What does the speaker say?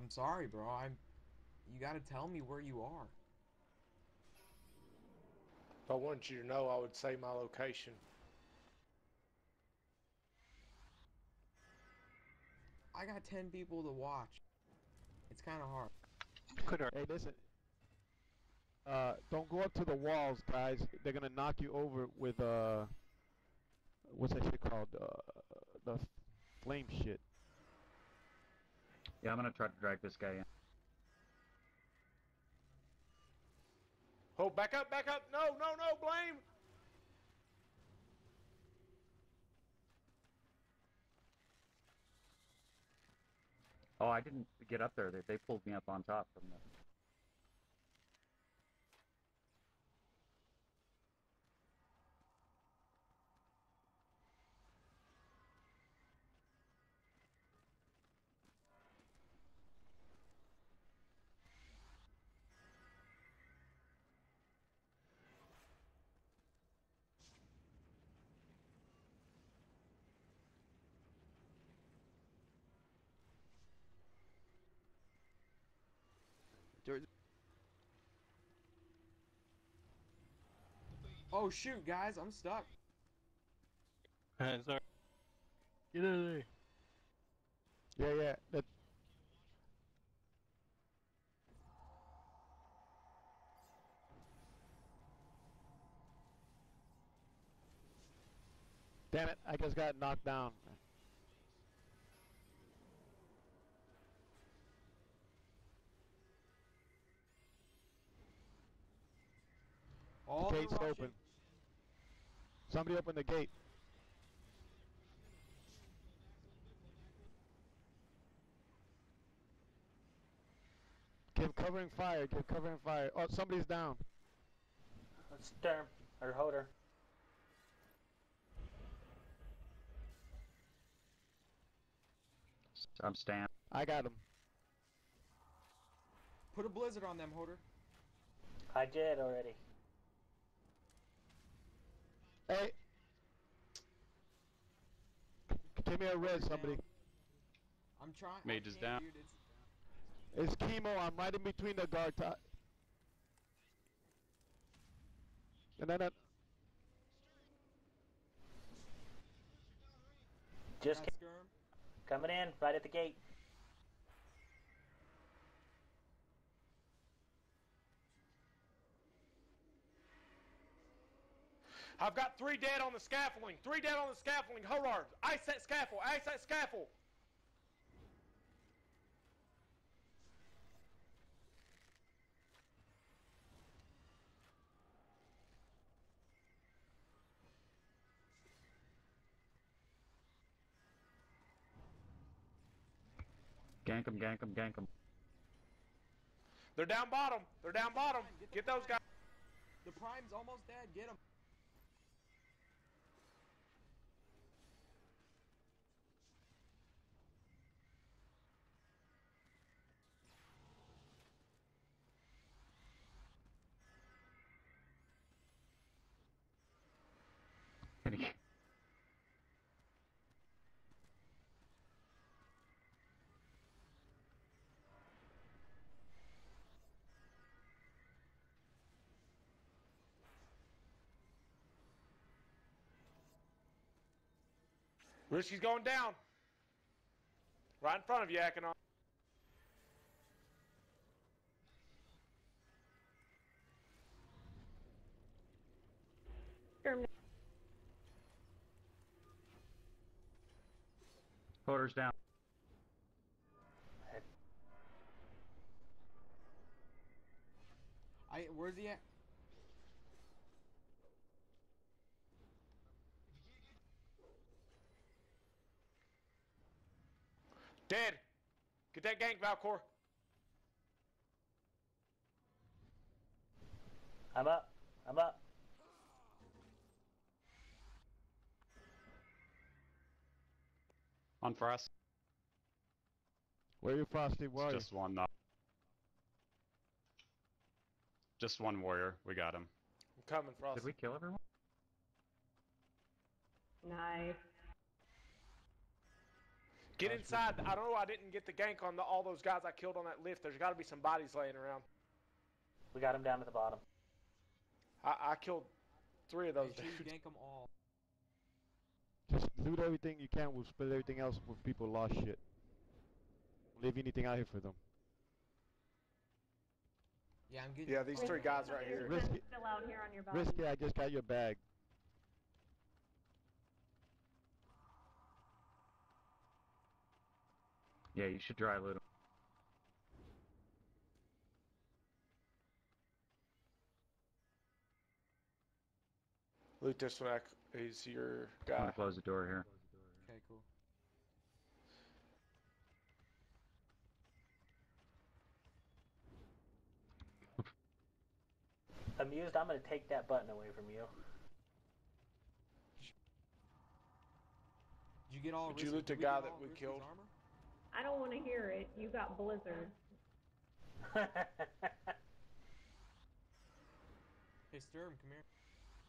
I'm sorry, bro. I'm. You gotta tell me where you are. If I wanted you to know, I would say my location. I got ten people to watch. It's kind of hard. Hey, listen. Uh, don't go up to the walls, guys. They're gonna knock you over with uh, what's that shit called? Uh, the flame shit. Yeah, I'm gonna try to drag this guy in. Oh, back up, back up! No, no, no! Blame! Oh, I didn't get up there. They, they pulled me up on top from the. There- Oh shoot, guys, I'm stuck. Sorry. Get out of there. Yeah, yeah. That. Damn it! I just got knocked down. All the the gate's Russian- open. Somebody open the gate. Give covering fire. Give covering fire. Oh, somebody's down. Let's term or hold her. I'm stand. I got him. Put a blizzard on them, Hoarder. I did already. Hey. Give me a red, somebody. I'm trying. Mage is down. dude, it's- It's chemo. I'm right in between the guard top. And then, Just got coming in, right at the gate. I've got three dead on the scaffolding. Three dead on the scaffolding. Hoarder, ice that scaffold. Ice that scaffold. Gank him, gank him, gank him. They're down bottom. They're down bottom. Get those guys. The prime's almost dead. Get him. He- Risky's going down. Right in front of you, Akinon. Hoarder's down. I. Where's he at? Dead. Get that gank, Valcor. I'm up. I'm up. On for us. where you, Frosty? Where are you? Just one. Uh, just one warrior. We got him. I'm coming, Did we kill everyone? Nice. Get inside. I don't know. I didn't get the gank on the, all those guys I killed on that lift. There's got to be some bodies laying around. We got him down at the bottom. I, I killed three of those Make sure you gank them all. Just loot everything you can. We'll split everything else with people lost shit. Leave anything out here for them. Yeah, I'm getting. Yeah, these three guys right here. Risky, Risk. Still out here on your body. Risk it. I just got your bag. Yeah, you should dry loot 'em. Loot this one. He's your I'm gonna close the door here. Okay, cool. Amused, I'm gonna take that button away from you. Did you get all? Did you loot the guy that we killed? Armor? I don't want to hear it. You got Blizzard. Hey, Sturm, come here.